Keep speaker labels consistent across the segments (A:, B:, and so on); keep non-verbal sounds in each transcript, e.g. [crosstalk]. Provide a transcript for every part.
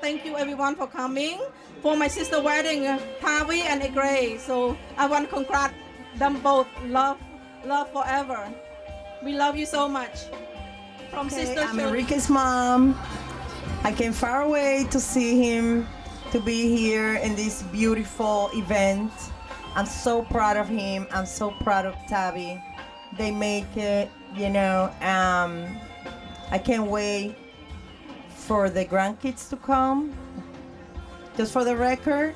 A: Thank you everyone for coming. For my sister wedding uh, Thavy and Igray so I want to congratulate them both. Love love forever. We love you so much. From
B: okay,
A: sister
B: I'm Enrique's mom. I came far away to see him to be here in this beautiful event. I'm so proud of him. I'm so proud of Thavy. They make it you know um I can't wait for the grandkids to come. Just for the record,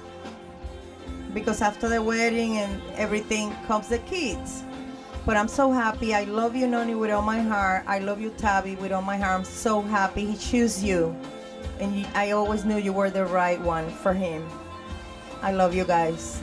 B: because after the wedding and everything comes the kids. But I'm so happy. I love you, Noni, with all my heart. I love you, Thavy, with all my heart. I'm so happy he chose you. And I always knew you were the right one for him. I love you guys.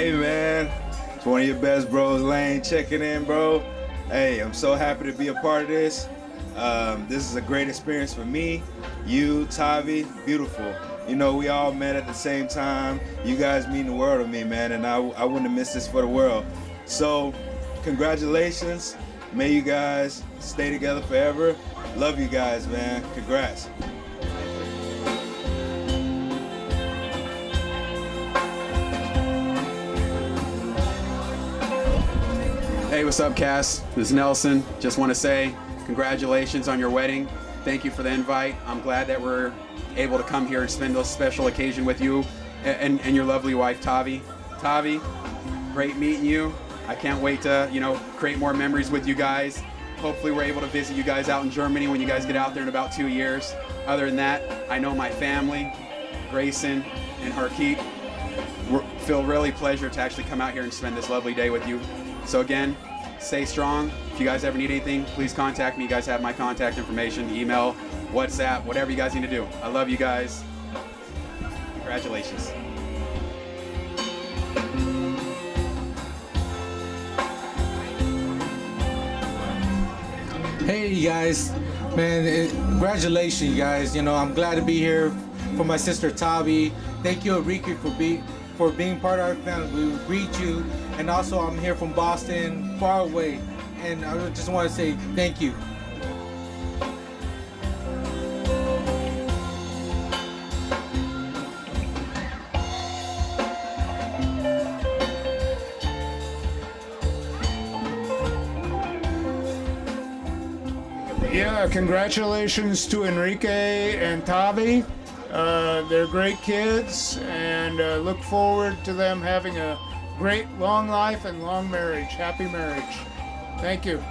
C: Hey man, it's one of your best bros, Lane, checking in, bro. Hey, I'm so happy to be a part of this. Um, this is a great experience for me, you, Thavy, beautiful. You know, we all met at the same time. You guys mean the world to me, man, and I, I wouldn't have missed this for the world. So, congratulations. May you guys stay together forever. Love you guys, man. Congrats.
D: Hey, what's up, Cass? This is Nelson. Just want to say congratulations on your wedding. Thank you for the invite. I'm glad that we're able to come here and spend this special occasion with you and, and your lovely wife, Thavy. Thavy, great meeting you. I can't wait to, you know, create more memories with you guys. Hopefully, we're able to visit you guys out in Germany when you guys get out there in about two years. Other than that, I know my family, Grayson and Harkeet, feel really pleasure to actually come out here and spend this lovely day with you. So again, stay strong. If you guys ever need anything, please contact me. You guys have my contact information, email, WhatsApp, whatever you guys need to do. I love you guys. Congratulations.
E: Hey, you guys, man, eh, congratulations, you guys. You know, I'm glad to be here for my sister Thavy. Thank you, Enrique, for being for being part of our family. We greet you, and also I'm here from Boston, far away, and I just want to say thank you.
F: Yeah, congratulations to Enrique and Thavy. Uh, they're great kids, and uh, look forward to them having a great long life and long marriage. Happy marriage. Thank you.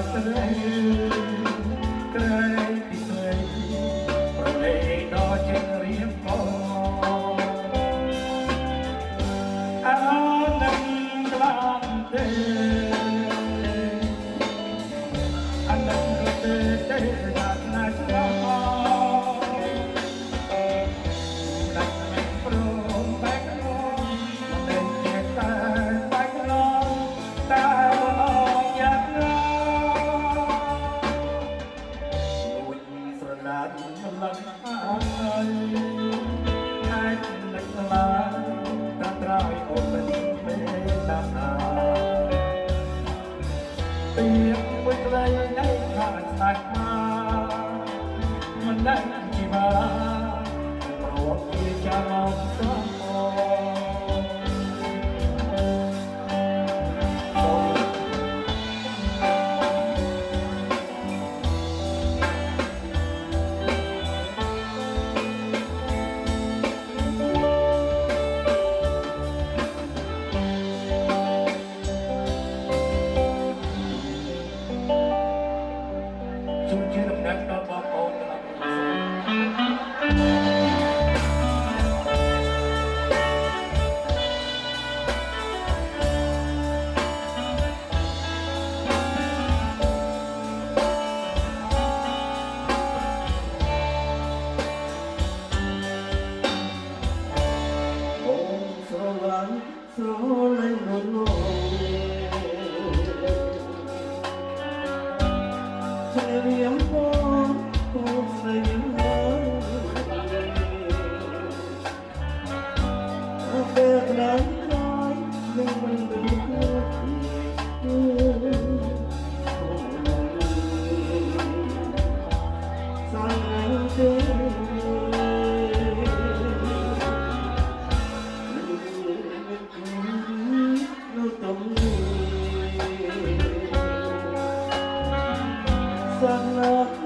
G: Pode 算了。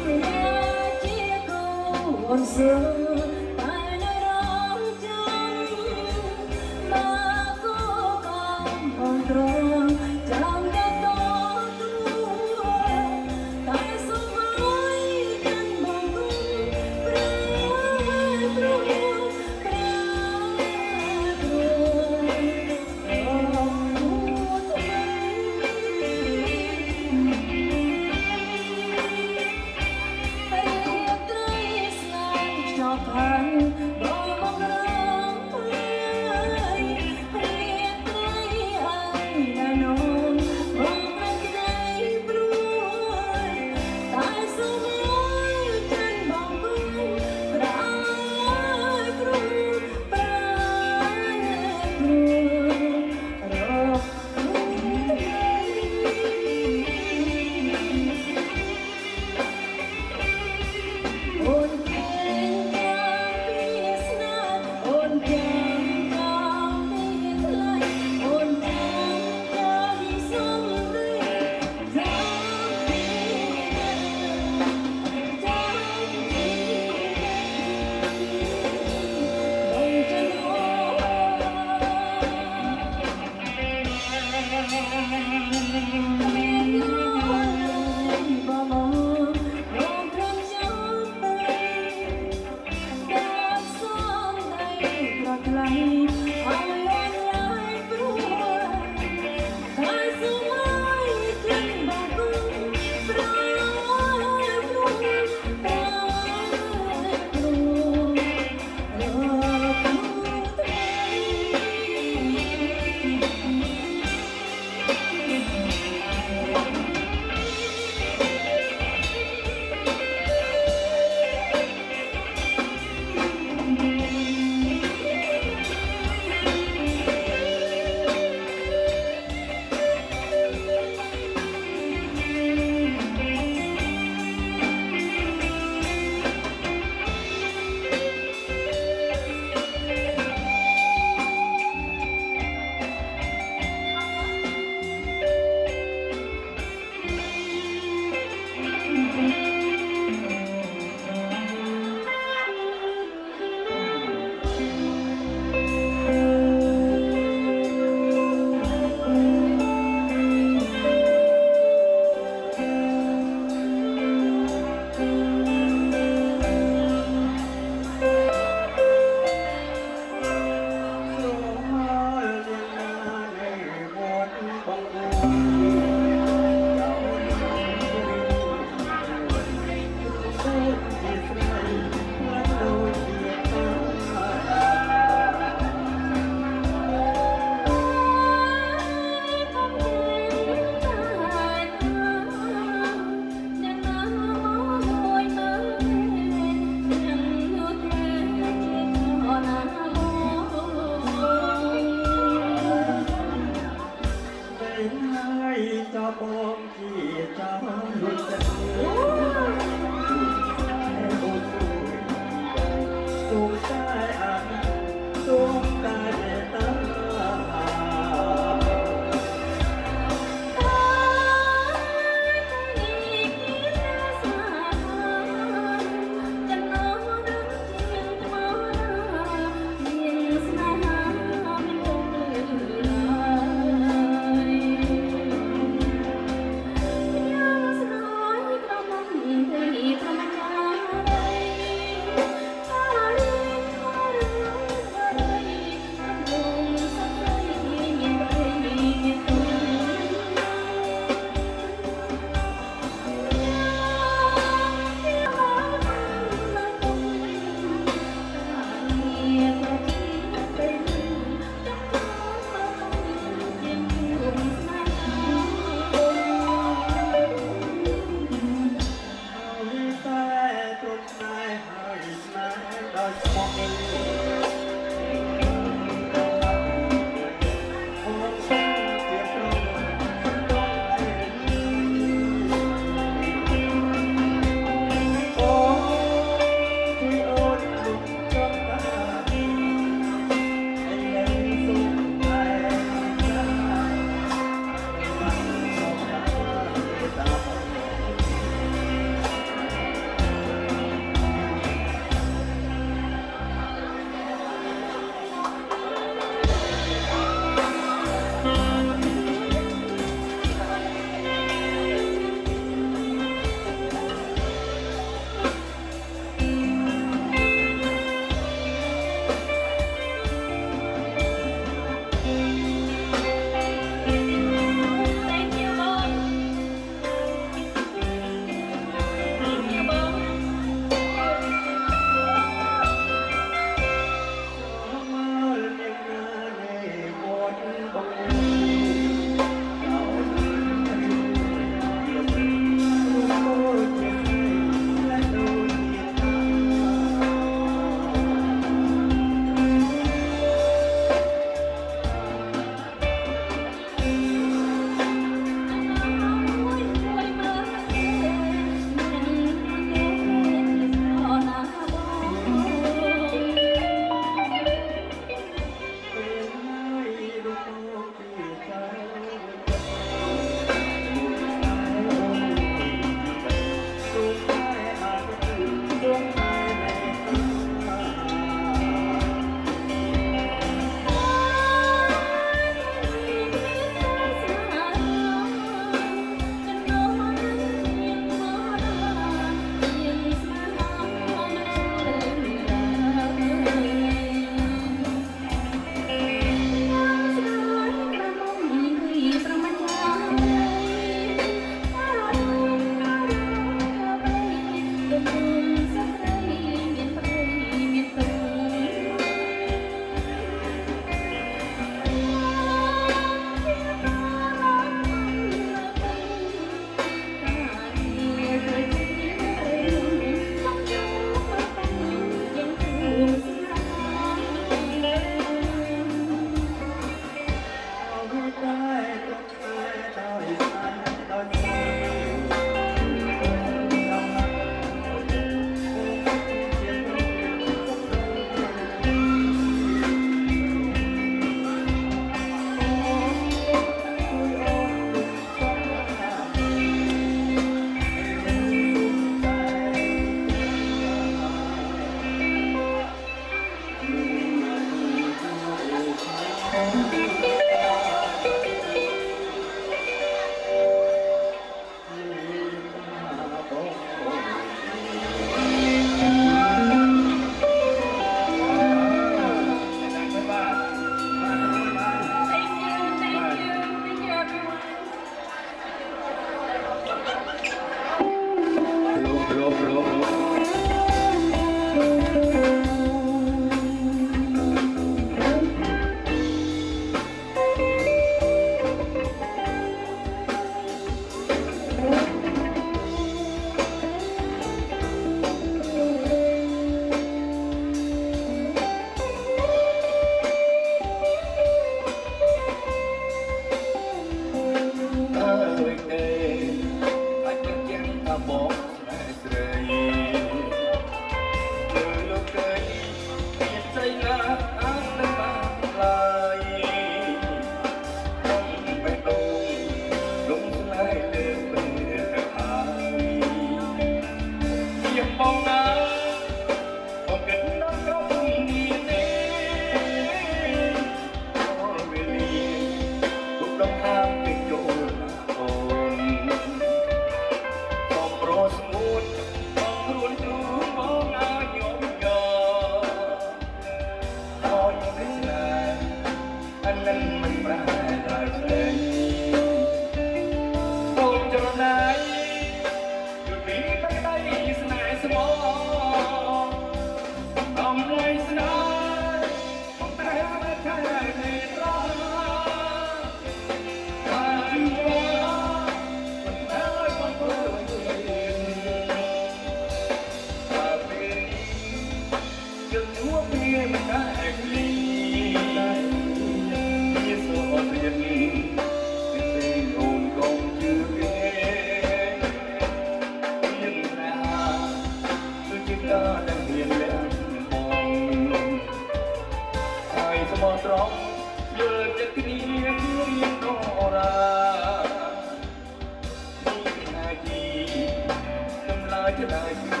A: night.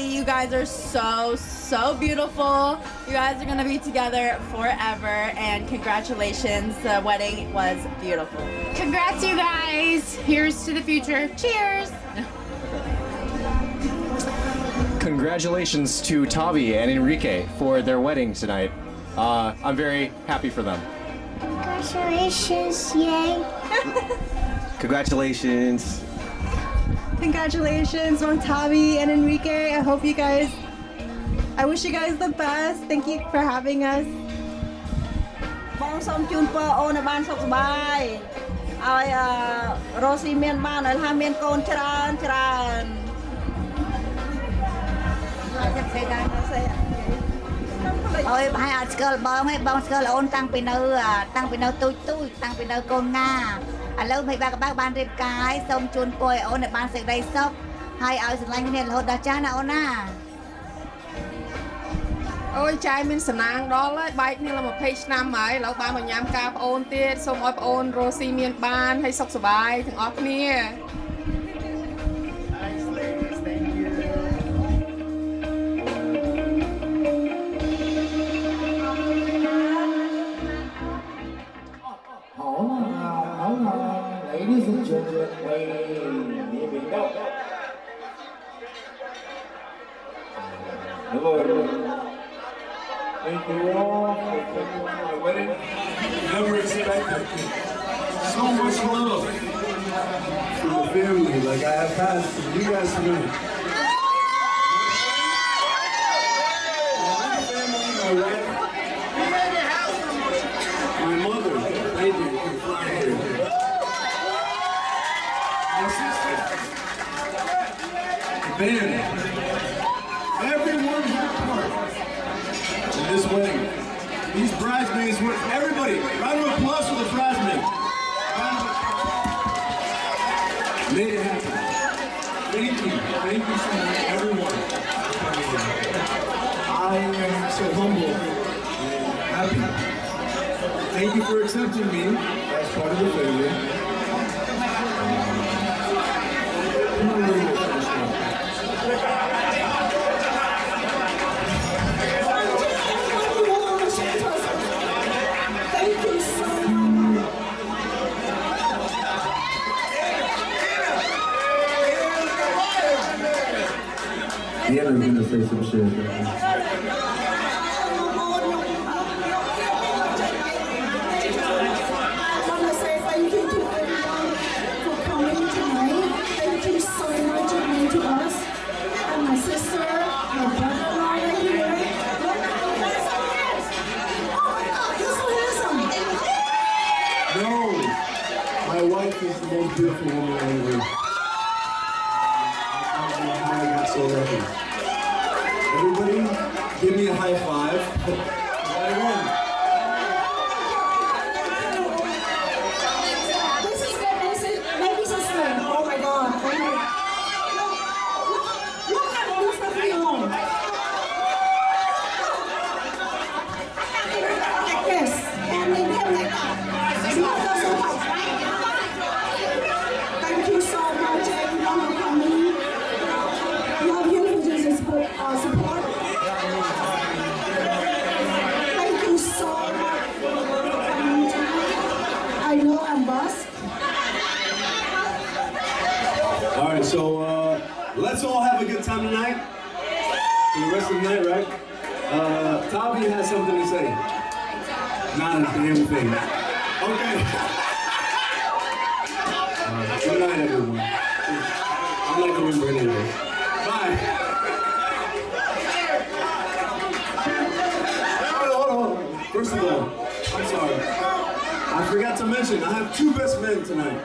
A: And You guys are so, so beautiful. You guys are going to be together forever. And congratulations. The wedding was beautiful.
H: Congrats, you guys. Here's to the future. Cheers.
I: Congratulations to Thavy and Enrique for their wedding tonight. Uh, I'm very happy for them.
J: Congratulations, yay. [laughs]
I: Congratulations.
K: Congratulations on Tavi and Enrique. I hope you guys, I wish you guys the best. Thank you for having us.
B: បងសូមជូនពរអូនឲ្យបានសុខសប្បាយឲ្យអឺរស់ស៊ីមានបានឲ្យថាមានកូនច្រើនច្រើនចាំស្អីដែរស្អី
L: អើយប្រហែលអត់ស្គាល់បងឯងបងស្គាល់អូនតាំងពីនៅអាតាំងពីនៅទូចទូចតាំងពីនៅកូនងា ឥឡូវមិនបាក់បាក់បានរៀបការហើយសូមជូនពរឲ្យអូនឲ្យបានសេចក្តីសុខហើយឲ្យស្រឡាញ់គ្នារហូតដល់ចាស់ណាអូនណា
M: អូយចៃមានសំណាងដល់ហើយបែកគ្នាឡើង20ឆ្នាំហើយឥឡូវបានមកញ៉ាំការប្អូនទៀតសូមឲ្យប្អូនរស់ស៊ីមានបានហើយសុខសប្បាយទាំងអស់គ្នា
N: so much love. From the family like I have had from you guys tonight. My family, my wife, my mother, thank you. My sister, the band, everyone who took part in this wedding. These bridesmaids were everybody. Round of applause for the bridesmaids. Made it happen. Thank you. Thank you so much, everyone. I am so humble and happy. Thank you for accepting me as part of the family.
A: Much.
N: Deanna's gonna say some shit. Time tonight. For the rest of the night, right? Uh, Thavy has something to say. Not a damn thing. Okay. Uh, good night, everyone. I'm not going to remember any of this. Bye. Hold on, hold on. First of all, I'm sorry. I forgot to mention, I have two best men tonight.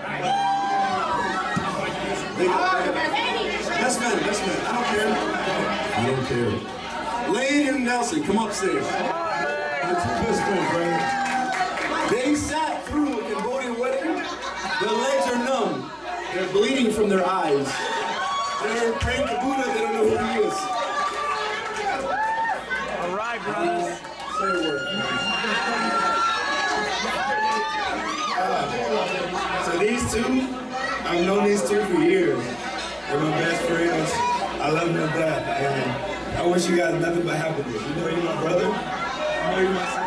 N: They Best man, best man. I don't care. I don't care. Lane and Nelson, come upstairs. My two best friends, right? They sat through a Cambodian wedding. Their legs are numb. They're bleeding from their eyes. They're praying to Buddha. They don't know who he is. All right, brothers. Say a word. Uh, so these two, I've known these two for years. They're my best friends. I love my dad, and I wish you guys nothing but happiness. You know you're my brother. Know you're my sister.